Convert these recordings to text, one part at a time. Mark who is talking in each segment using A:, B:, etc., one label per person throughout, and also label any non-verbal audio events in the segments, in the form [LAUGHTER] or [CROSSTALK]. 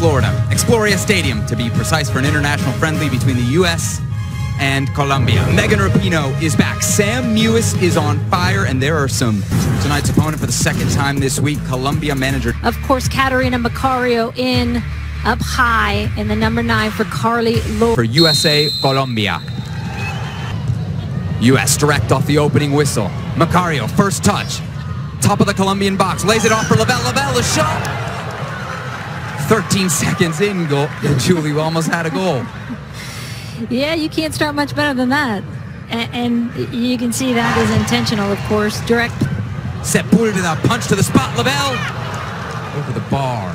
A: Florida. Exploria Stadium, to be precise, for an international friendly between the U.S. and Colombia. Megan Rapinoe is back. Sam Mewis is on fire, and there are some tonight's opponent for the second time this week, Colombia manager.
B: Of course, Catarina Macario in up high in the number nine for Carly Lloyd.
A: For USA Colombia. U.S. direct off the opening whistle. Macario, first touch. Top of the Colombian box. Lays it off for Lavelle. Lavelle, a shot. 13 seconds in, goal. Julie almost had a goal.
B: Yeah, you can't start much better than that. And, and you can see that is intentional, of course. Direct.
A: Sepulveda, punch to the spot. Lavelle. Over the bar.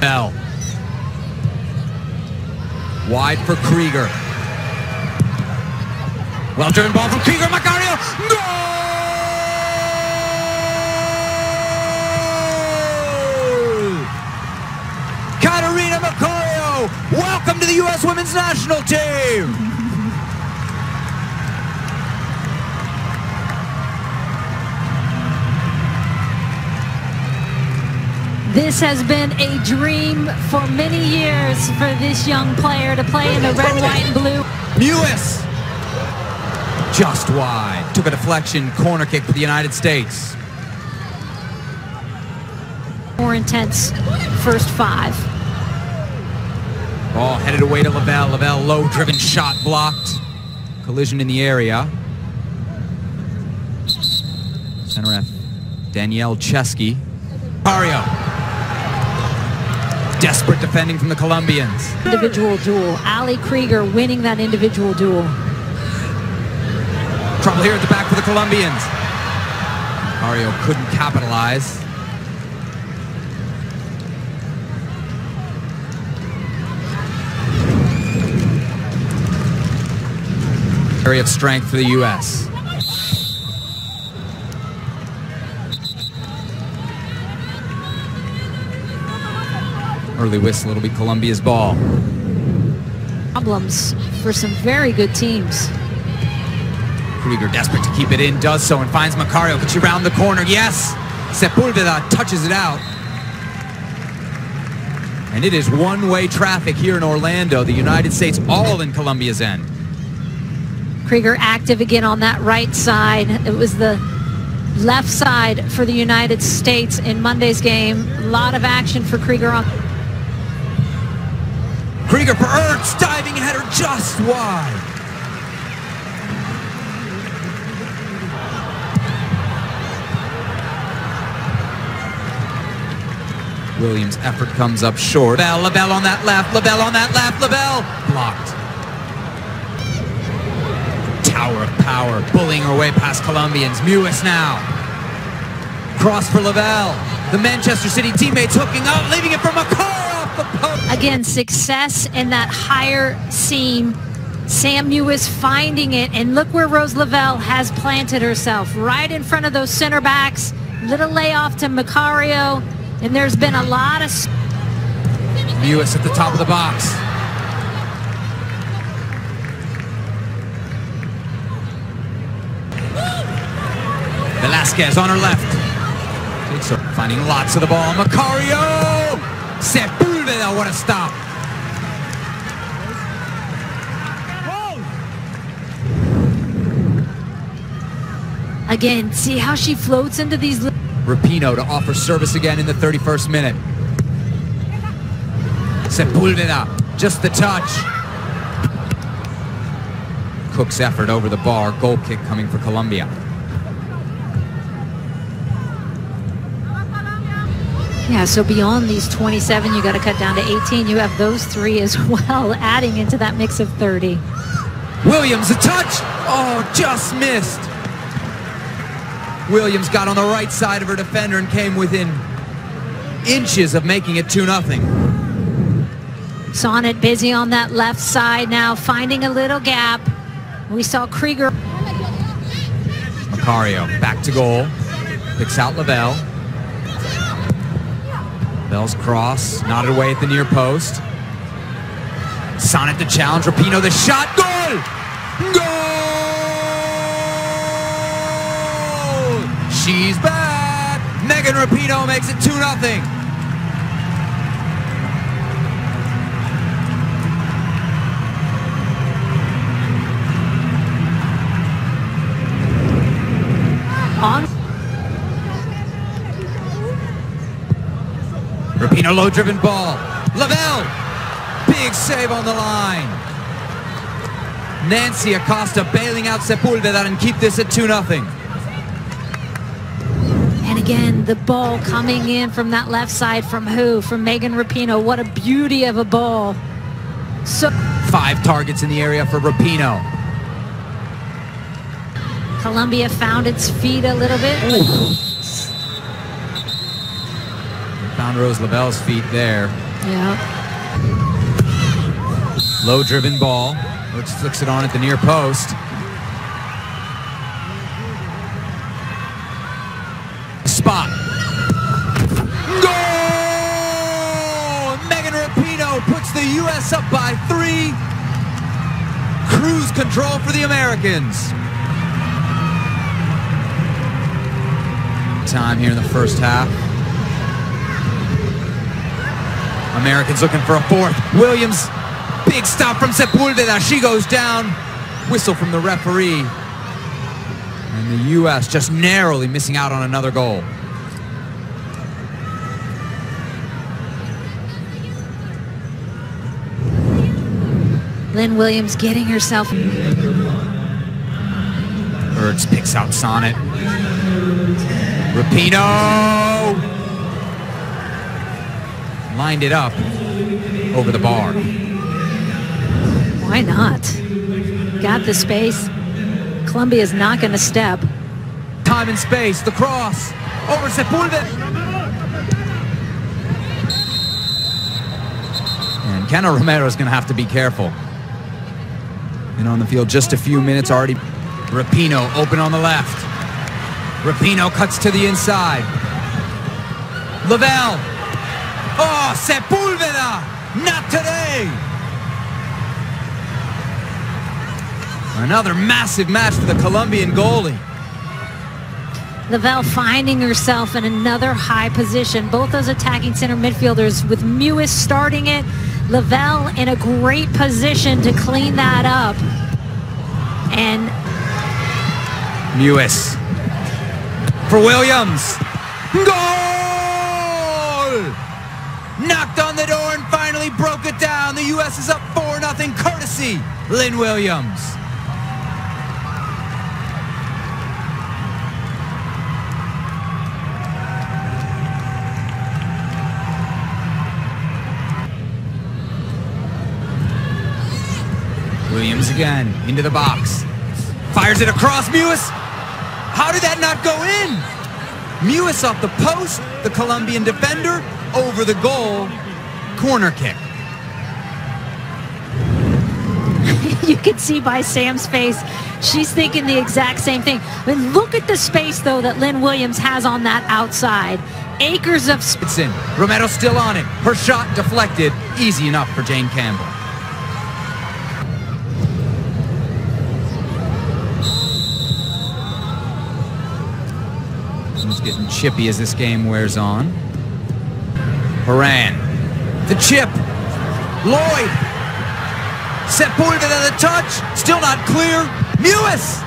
A: Bell. Wide for Krieger. Well driven ball from Krieger. Macario. Goal! Welcome to the U.S. Women's National Team.
B: This has been a dream for many years for this young player to play in the red, white, and blue.
A: Mewis. Just wide. Took a deflection, corner kick for the United States.
B: More intense first five.
A: Ball headed away to Lavelle. Lavelle, low driven shot blocked. Collision in the area. Center F. Danielle Chesky. Macario. Desperate defending from the Colombians.
B: Individual duel. Ali Krieger winning that individual duel.
A: Trouble here at the back for the Colombians. Macario couldn't capitalize. Area of strength for the U.S. Early whistle, it'll be Colombia's ball.
B: Problems for some very good teams.
A: Krieger desperate to keep it in, does so and finds Macario. Can she round the corner? Yes! Sepulveda touches it out. And it is one-way traffic here in Orlando. The United States all in Colombia's end.
B: Krieger active again on that right side. It was the left side for the United States in Monday's game. A lot of action for Krieger on.
A: Krieger for Ertz, diving header just wide. Williams' effort comes up short. Lavelle, Lavelle on that left, Lavelle on that left, Lavelle blocked. Tower of power, bullying her way past Colombians. Mewis now. Cross for Lavelle. The Manchester City teammates hooking up, leaving it for Macario off the post.
B: Again, success in that higher seam. Sam Mewis finding it, and look where Rose Lavelle has planted herself, right in front of those center backs. Little layoff to Macario, and there's been a lot of...
A: Mewis at the top of the box. Velasquez on her left. Her, finding lots of the ball. Macario! Sepulveda, what a stop.
B: Again, see how she floats into these...
A: Rapinoe to offer service again in the 31st minute. Sepulveda, just the touch. Cook's effort over the bar. Goal kick coming for Colombia.
B: Yeah, so beyond these 27, you got to cut down to 18. You have those three as [LAUGHS] well, adding into that mix of 30.
A: Williams, a touch! Oh, just missed. Williams got on the right side of her defender and came within inches of making it 2-0.
B: Sonnett busy on that left side now, finding a little gap. We saw Krieger.
A: Macario back to goal. Picks out Lavelle. Bell's cross, knotted away at the near post. Sonnett the challenge, Rapinoe the shot, goal! Goal! She's back! Megan Rapinoe makes it 2-0. on Rapinoe low driven ball. Lavelle, big save on the line. Nancy Acosta bailing out Sepulveda and keep this at 2-0.
B: And again, the ball coming in from that left side from who? From Megan Rapinoe. What a beauty of a ball. So
A: Five targets in the area for Rapinoe.
B: Colombia found its feet a little bit.
A: Found Rose Lavelle's feet there.
B: Yeah.
A: Low driven ball. Looks flicks it on at the near post. Spot. Goal! Megan Rapinoe puts the U.S. up by three. Cruise control for the Americans. Time here in the first half. Americans looking for a fourth. Williams, big stop from Sepulveda. She goes down. Whistle from the referee. And the U.S. just narrowly missing out on another goal.
B: Lynn Williams getting herself.
A: Birds picks out Sonnett. Rapinoe! Lined it up over the bar.
B: Why not? Got the space. Colombia's not going to step.
A: Time and space, the cross, over Sepulveda. And Kenna Romero's going to have to be careful. Been on the field just a few minutes already. Rapinoe open on the left. Rapinoe cuts to the inside. Lavelle. Oh, Sepulveda! Not today! Another massive match for the Colombian goalie.
B: Lavelle finding herself in another high position. Both those attacking center midfielders with Mewis starting it. Lavelle in a great position to clean that up. And
A: Mewis. For Williams. Goal! Knocked on the door and finally broke it down. The U.S. is up 4-0 courtesy Lynn Williams. Williams again into the box. Fires it across Mewis. How did that not go in? Mewis off the post, the Colombian defender over the goal, corner kick. [LAUGHS]
B: you can see by Sam's face, she's thinking the exact same thing. But look at the space, though, that Lynn Williams has on that outside. Acres of.
A: It's in. Romero still on it. Her shot deflected. Easy enough for Jane Campbell. It's getting chippy as this game wears on. Horan. The chip. Lloyd. Sepulveda the touch. Still not clear. Mewis.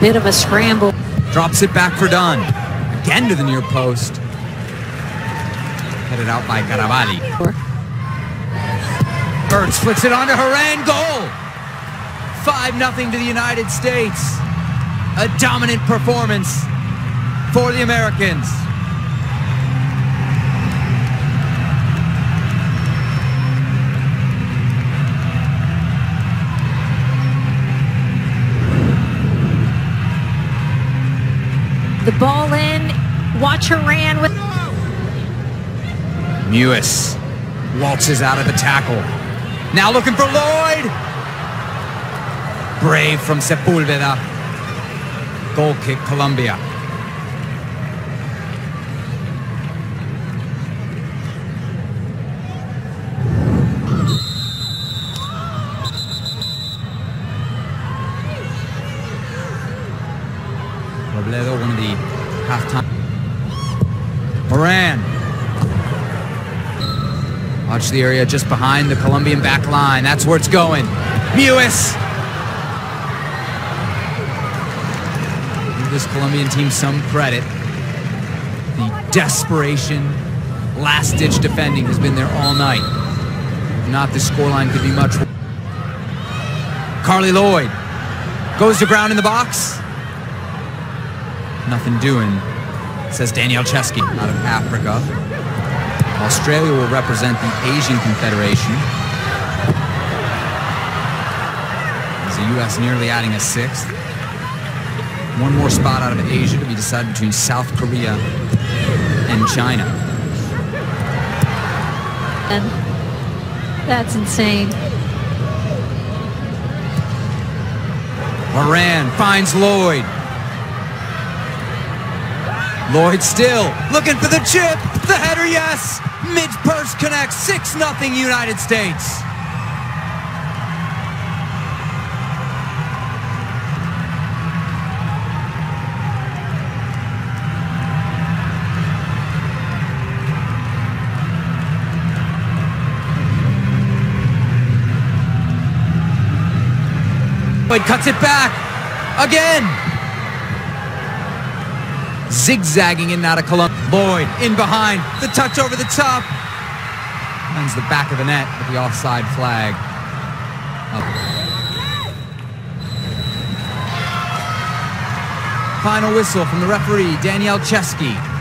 B: Bit of a scramble.
A: Drops it back for Dunn. Again to the near post. Headed out by Carabalí. Burns flicks it onto Horan. Goal! 5-0 to the United States. A dominant performance for the Americans.
B: The ball in. Watch her ran with.
A: Mewis waltzes out of the tackle. Now looking for Lloyd. Brave from Sepulveda. Goal kick, Colombia. Robledo, one of the halftime. Moran Watch the area just behind the Colombian back line. That's where it's going. Mewis. Give this Colombian team some credit. The desperation, last-ditch defending has been there all night. If not, this scoreline could be much Carly Lloyd goes to ground in the box. Nothing doing, says Danielle Chesky out of Africa. Australia will represent the Asian Confederation. As the U.S. nearly adding a sixth. One more spot out of Asia to be decided between South Korea and China.
B: And that's insane.
A: Moran finds Lloyd. Lloyd still looking for the chip. The header, yes. Midge Purce connects 6 0 United States. Lloyd cuts it back again. Zigzagging in out of Colombia. Lloyd in behind. The touch over the top. Finds the back of the net with the offside flag. Up. Final whistle from the referee, Danielle Chesky.